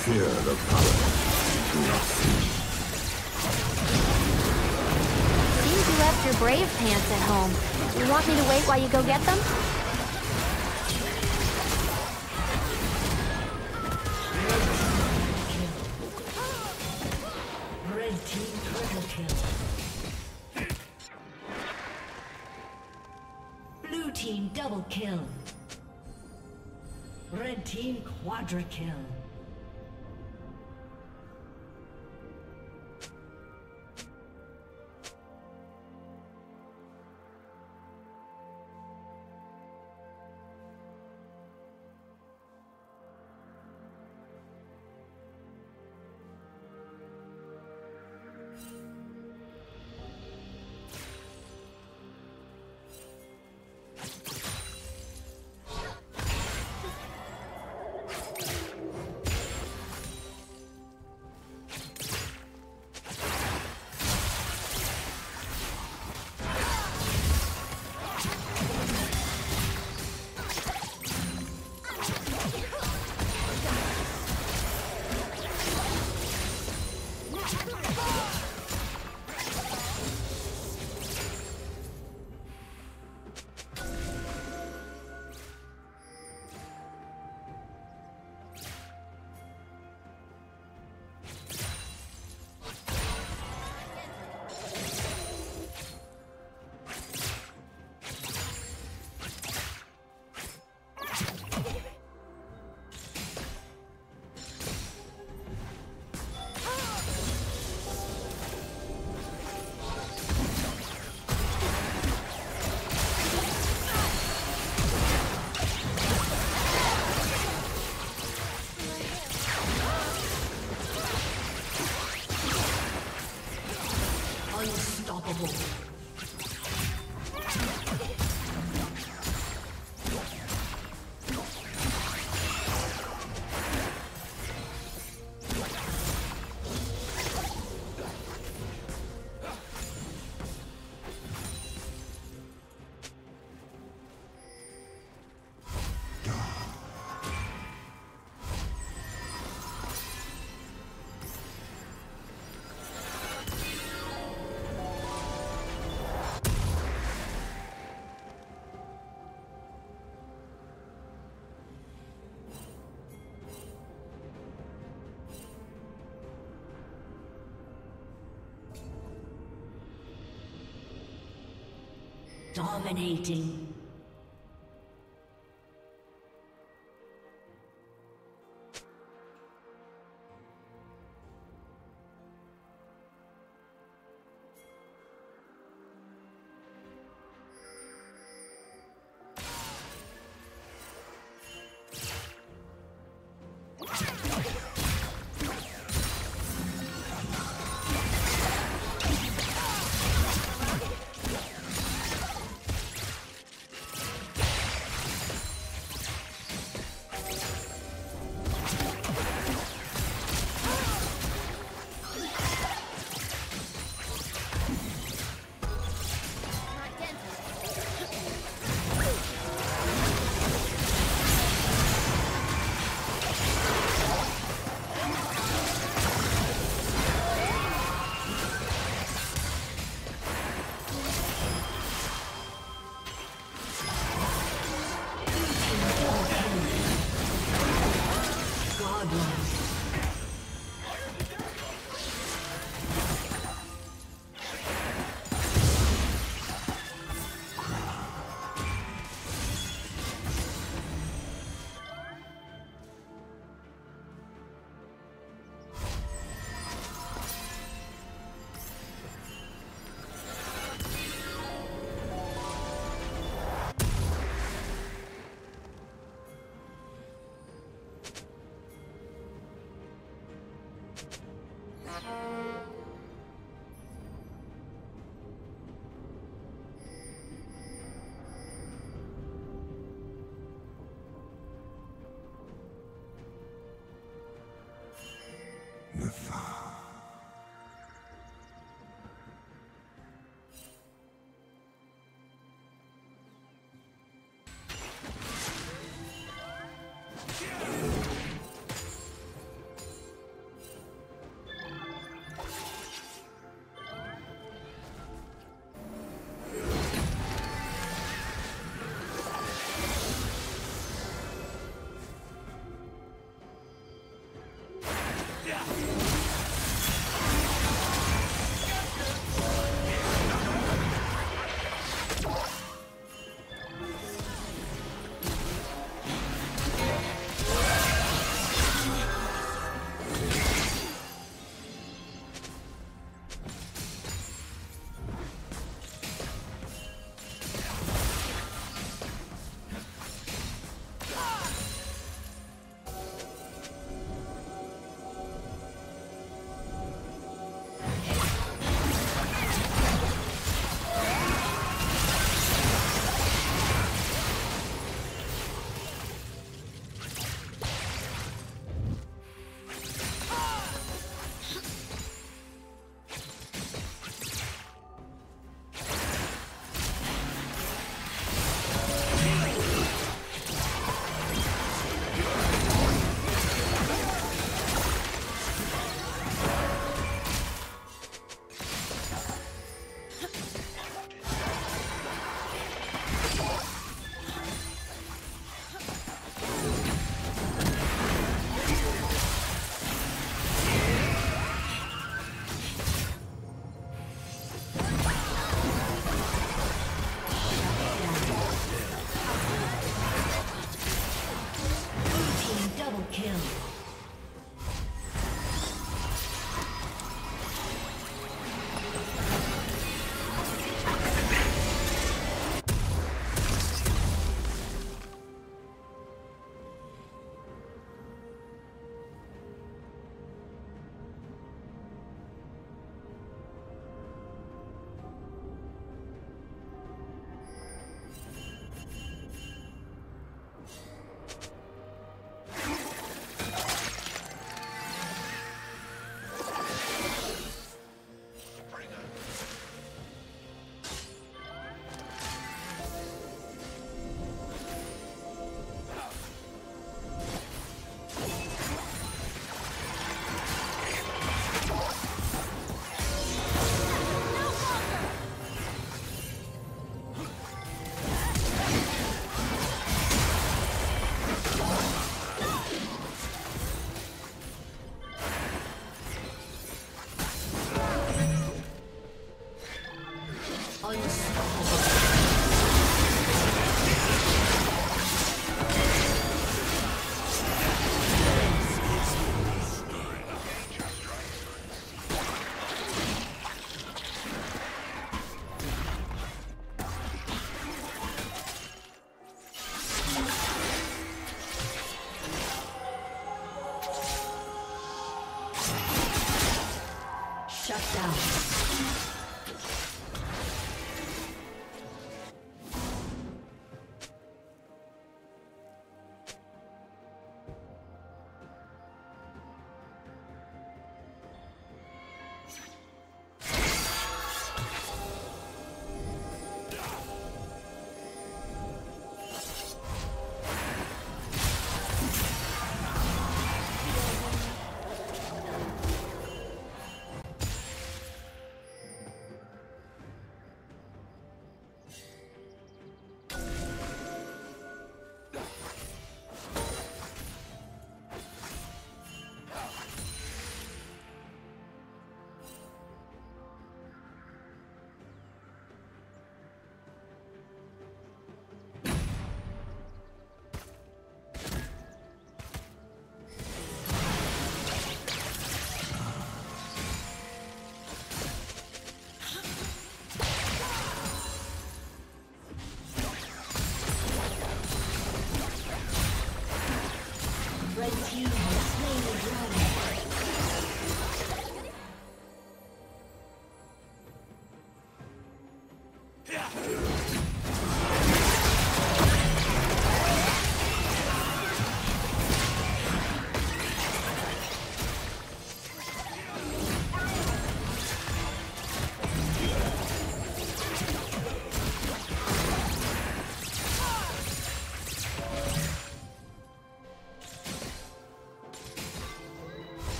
fear the power do not see. Seems you left your brave pants at home. You want me to wait while you go get them? Red team triple kill. Blue team double kill. Red team quadra kill. Unstoppable. Dominating.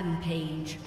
Rampage.